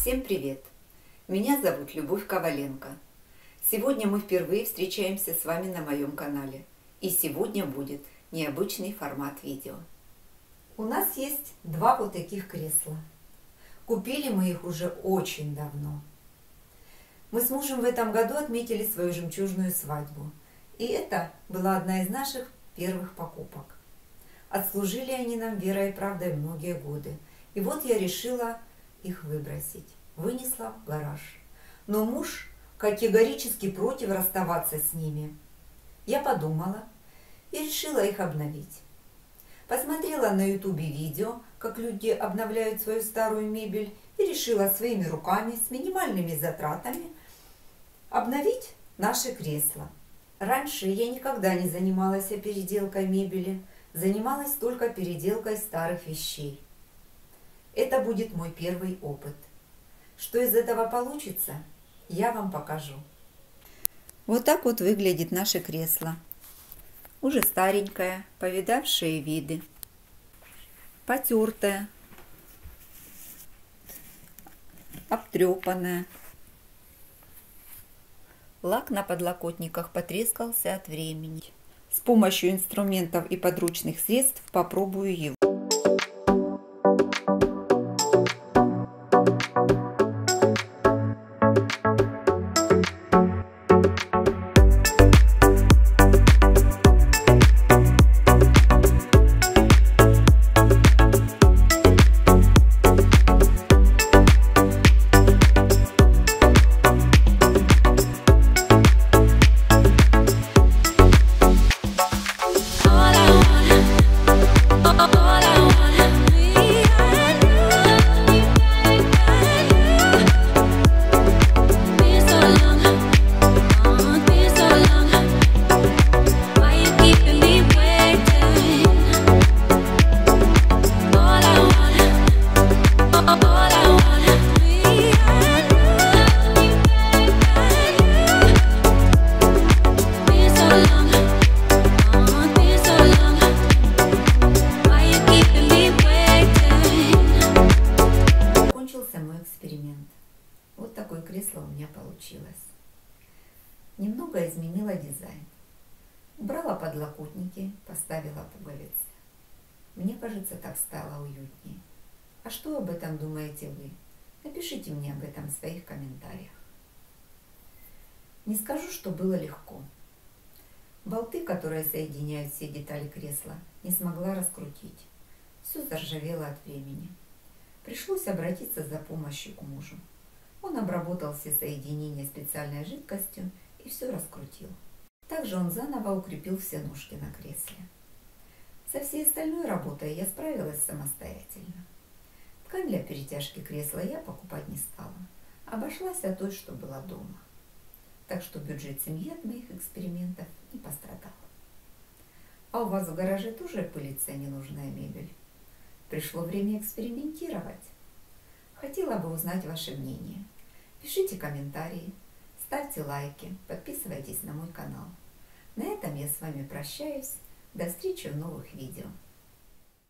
Всем привет! Меня зовут Любовь Коваленко. Сегодня мы впервые встречаемся с вами на моем канале. И сегодня будет необычный формат видео. У нас есть два вот таких кресла. Купили мы их уже очень давно. Мы с мужем в этом году отметили свою жемчужную свадьбу. И это была одна из наших первых покупок. Отслужили они нам верой и правдой многие годы. И вот я решила их выбросить. Вынесла в гараж. Но муж категорически против расставаться с ними. Я подумала и решила их обновить. Посмотрела на ютубе видео, как люди обновляют свою старую мебель и решила своими руками с минимальными затратами обновить наше кресло. Раньше я никогда не занималась переделкой мебели, занималась только переделкой старых вещей. Это будет мой первый опыт. Что из этого получится, я вам покажу. Вот так вот выглядит наше кресло. Уже старенькое, повидавшее виды. Потертое, обтрепанное. Лак на подлокотниках потрескался от времени. С помощью инструментов и подручных средств попробую его. Кресло у меня получилось. Немного изменила дизайн. Убрала подлокотники, поставила пуговицы. Мне кажется, так стало уютнее. А что об этом думаете вы? Напишите мне об этом в своих комментариях. Не скажу, что было легко. Болты, которые соединяют все детали кресла, не смогла раскрутить. Все заржавело от времени. Пришлось обратиться за помощью к мужу. Он обработал все соединения специальной жидкостью и все раскрутил. Также он заново укрепил все ножки на кресле. Со всей остальной работой я справилась самостоятельно. Ткань для перетяжки кресла я покупать не стала. Обошлась от той, что была дома. Так что бюджет семьи от моих экспериментов не пострадал. А у вас в гараже тоже пылится ненужная мебель? Пришло время экспериментировать. Хотела бы узнать ваше мнение. Пишите комментарии, ставьте лайки, подписывайтесь на мой канал. На этом я с вами прощаюсь. До встречи в новых видео.